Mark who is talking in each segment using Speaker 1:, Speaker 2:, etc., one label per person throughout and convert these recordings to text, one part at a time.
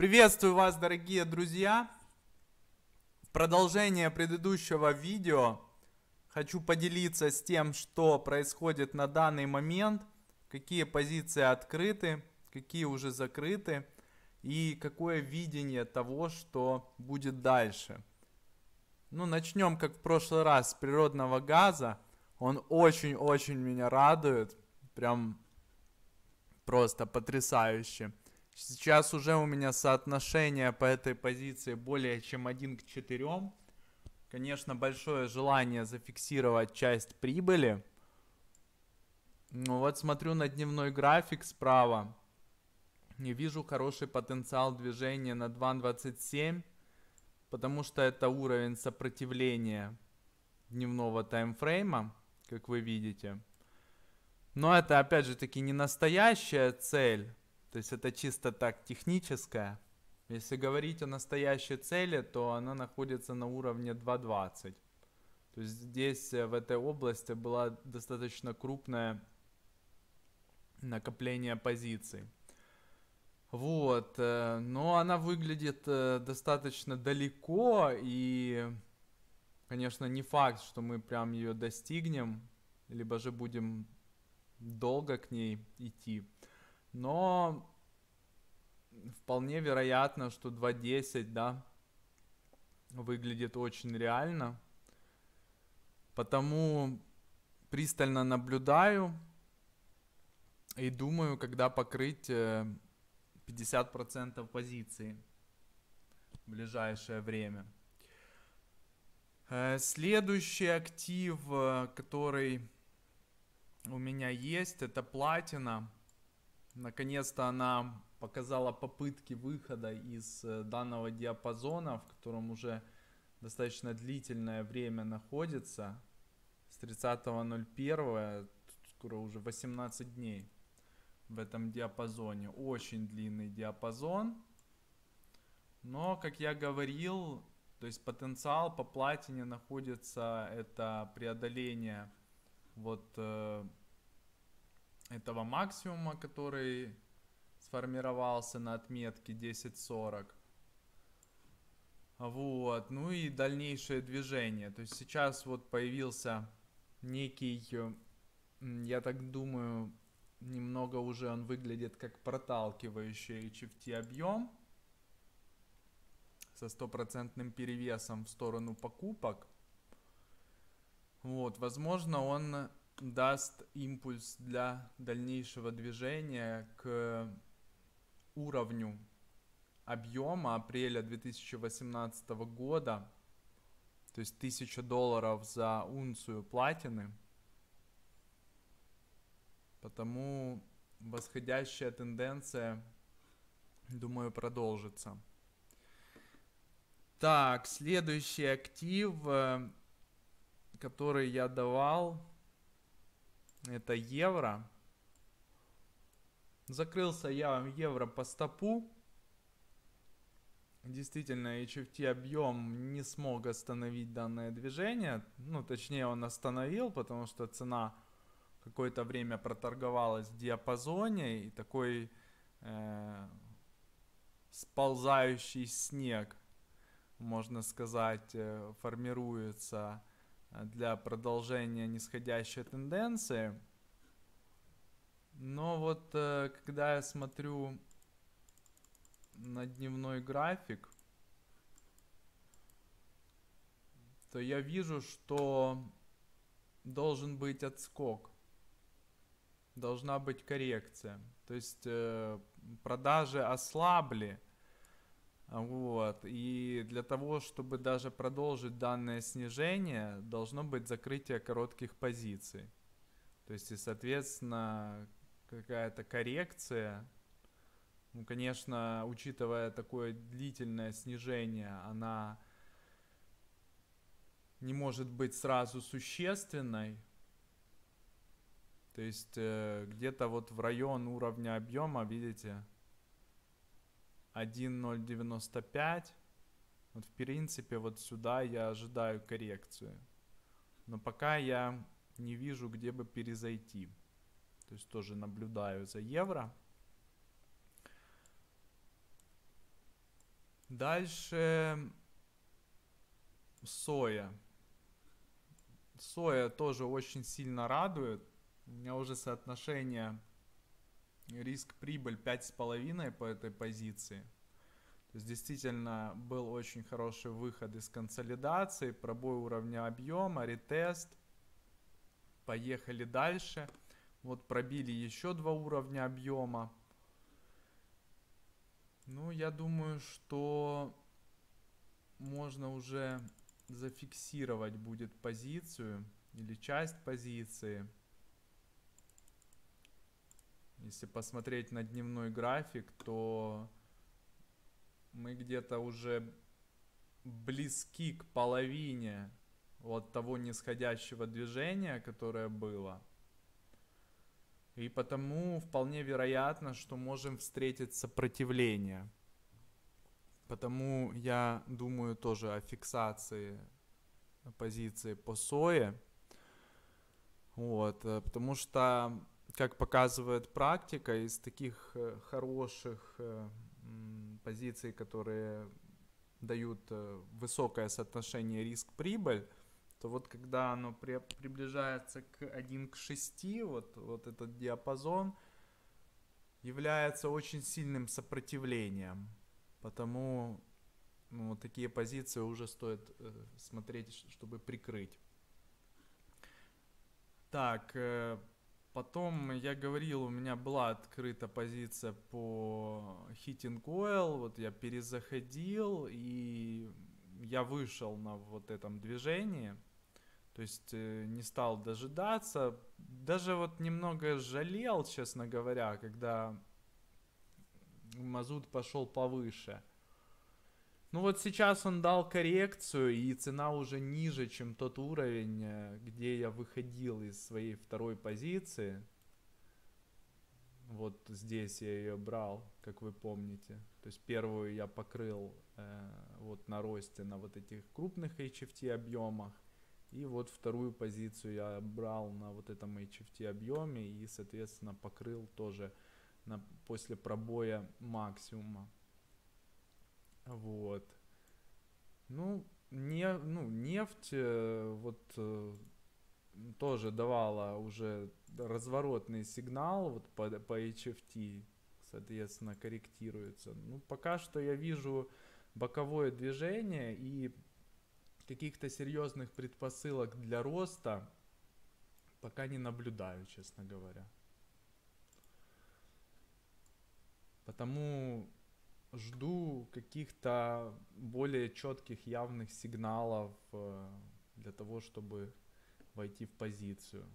Speaker 1: Приветствую вас, дорогие друзья! В продолжение предыдущего видео хочу поделиться с тем, что происходит на данный момент, какие позиции открыты, какие уже закрыты и какое видение того, что будет дальше. Ну, начнем, как в прошлый раз, с природного газа. Он очень-очень меня радует. Прям просто потрясающе. Сейчас уже у меня соотношение по этой позиции более чем 1 к 4. Конечно, большое желание зафиксировать часть прибыли. Ну вот смотрю на дневной график справа. Не вижу хороший потенциал движения на 2.27, потому что это уровень сопротивления дневного таймфрейма, как вы видите. Но это опять же таки не настоящая цель. То есть это чисто так техническое. Если говорить о настоящей цели, то она находится на уровне 2.20. То есть здесь, э, в этой области, было достаточно крупное накопление позиций. Вот, э, но она выглядит э, достаточно далеко, и, конечно, не факт, что мы прям ее достигнем, либо же будем долго к ней идти. Но вполне вероятно, что 2.10, да, выглядит очень реально. Потому пристально наблюдаю и думаю, когда покрыть 50% э, позиции в ближайшее время. Э, следующий актив, э, который у меня есть, это платина. Наконец-то она показала попытки выхода из э, данного диапазона, в котором уже достаточно длительное время находится. С 30.01, скоро уже 18 дней в этом диапазоне. Очень длинный диапазон. Но, как я говорил, то есть потенциал по платине находится, это преодоление вот э, этого максимума, который сформировался на отметке 10.40. Вот, ну и дальнейшее движение. То есть сейчас вот появился некий, я так думаю, немного уже он выглядит как проталкивающий HFT объем со стопроцентным перевесом в сторону покупок. Вот, возможно, он даст импульс для дальнейшего движения к уровню объема апреля 2018 года, то есть 1000 долларов за унцию платины. Потому восходящая тенденция, думаю, продолжится. Так, следующий актив, э, который я давал, это евро. Закрылся я евро по стопу. Действительно, HFT объем не смог остановить данное движение. Ну, точнее, он остановил, потому что цена какое-то время проторговалась в диапазоне. И такой э, сползающий снег, можно сказать, э, формируется для продолжения нисходящей тенденции. Но вот э, когда я смотрю на дневной график, то я вижу, что должен быть отскок. Должна быть коррекция. То есть э, продажи ослабли. Вот. И для того, чтобы даже продолжить данное снижение, должно быть закрытие коротких позиций. То есть, и, соответственно, какая-то коррекция. Ну, конечно, учитывая такое длительное снижение, она не может быть сразу существенной. То есть э, где-то вот в район уровня объема, видите, 1.095. Вот в принципе вот сюда я ожидаю коррекцию. Но пока я не вижу, где бы перезайти. То есть тоже наблюдаю за евро. Дальше соя. Соя тоже очень сильно радует. У меня уже соотношение риск-прибыль 5,5 по этой позиции. То есть действительно был очень хороший выход из консолидации, пробой уровня объема, ретест. Поехали дальше. Вот пробили еще два уровня объема. Ну, я думаю, что можно уже зафиксировать будет позицию или часть позиции. Если посмотреть на дневной график, то мы где-то уже близки к половине вот того нисходящего движения, которое было. И потому вполне вероятно, что можем встретить сопротивление. Потому я думаю тоже о фиксации позиции по сое. Вот, э, потому что, как показывает практика, из таких э, хороших э, позиций, которые дают высокое соотношение риск-прибыль, то вот когда оно при, приближается к 1 к 6, вот, вот этот диапазон является очень сильным сопротивлением. Потому ну, такие позиции уже стоит э, смотреть, чтобы прикрыть. Так, э, потом я говорил, у меня была открыта позиция по Hitting Oil, вот я перезаходил и я вышел на вот этом движении, то есть э, не стал дожидаться, даже вот немного жалел, честно говоря, когда мазут пошел повыше. Ну вот сейчас он дал коррекцию, и цена уже ниже, чем тот уровень, э, где я выходил из своей второй позиции. Вот здесь я ее брал, как вы помните. То есть первую я покрыл э, вот на росте на вот этих крупных HFT объемах. И вот вторую позицию я брал на вот этом HFT объеме и, соответственно, покрыл тоже на, после пробоя максимума. Вот. Ну, не, ну, нефть э, вот э, тоже давала уже разворотный сигнал вот по, по HFT, соответственно, корректируется. Ну, пока что я вижу боковое движение и каких-то серьезных предпосылок для роста пока не наблюдаю, честно говоря. Потому жду каких-то более четких, явных сигналов э, для того, чтобы войти в позицию.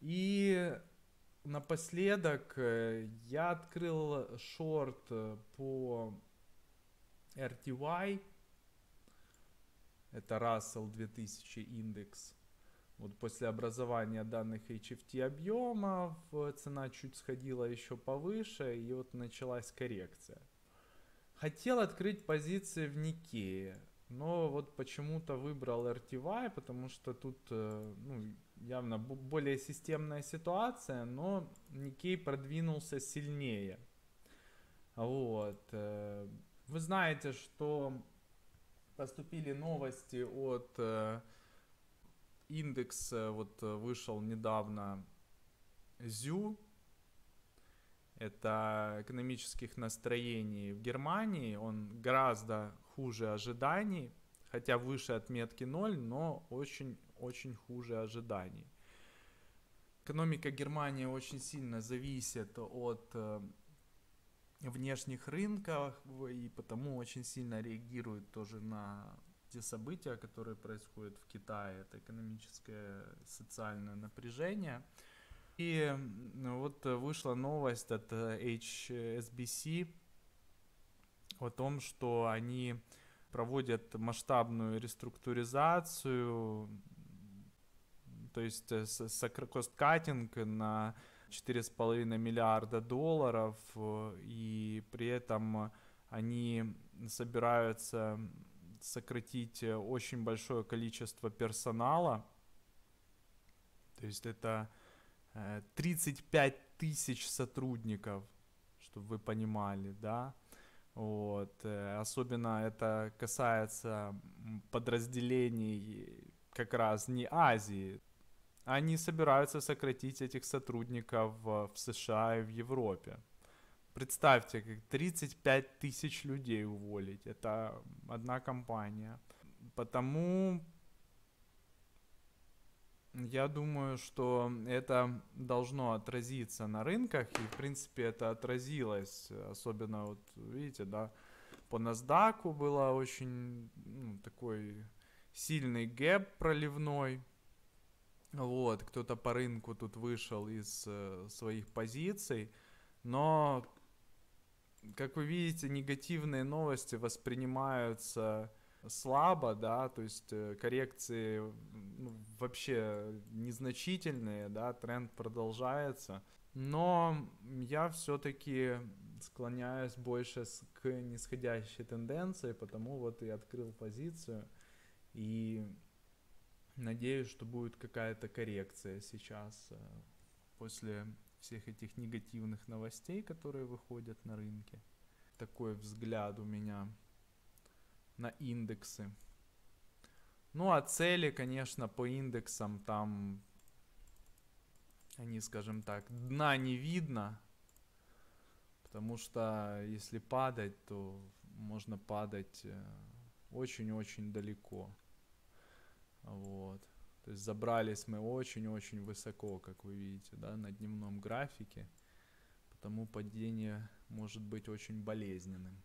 Speaker 1: И напоследок э, я открыл шорт э, по RTY. Это Russell 2000 индекс. Вот после образования данных HFT объемов цена чуть сходила еще повыше, и вот началась коррекция. Хотел открыть позиции в Никее, но вот почему-то выбрал RTY, потому что тут э, ну, явно более системная ситуация, но Никей продвинулся сильнее. Вот. Э, вы знаете, что поступили новости от э, индекс э, вот э, вышел недавно ЗЮ, это экономических настроений в Германии, он гораздо хуже ожиданий, хотя выше отметки 0, но очень-очень хуже ожиданий. Экономика Германии очень сильно зависит от э, внешних рынков и потому очень сильно реагирует тоже на те события, которые происходят в Китае, это экономическое социальное напряжение. И вот вышла новость от HSBC о том, что они проводят масштабную реструктуризацию, то есть кост-каттинг на 4,5 миллиарда долларов, и при этом они собираются сократить э, очень большое количество персонала. То есть это 35 э, тысяч сотрудников, чтобы вы понимали, да. Вот. Э, особенно это касается подразделений как раз не Азии. Они собираются сократить этих сотрудников в США и в Европе. Представьте, как 35 тысяч людей уволить. Это одна компания. Потому я думаю, что это должно отразиться на рынках, и, в принципе, это отразилось, особенно, вот, видите, да, по NASDAQ было очень ну, такой сильный гэп проливной, вот, кто-то по рынку тут вышел из э, своих позиций, но, как вы видите, негативные новости воспринимаются слабо, да, то есть э, коррекции ну, вообще незначительные, да, тренд продолжается. Но я все-таки склоняюсь больше к нисходящей тенденции, потому вот и открыл позицию. И надеюсь, что будет какая-то коррекция сейчас э, после всех этих негативных новостей, которые выходят на рынке. Такой взгляд у меня на индексы. Ну, а цели, конечно, по индексам там, они, скажем так, дна не видно. Потому что если падать, то можно падать э, очень-очень далеко. Вот. То есть забрались мы очень-очень высоко, как вы видите, да, на дневном графике. Потому падение может быть очень болезненным.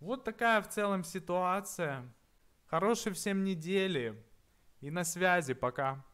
Speaker 1: Вот такая в целом ситуация. Хорошей всем недели. И на связи. Пока.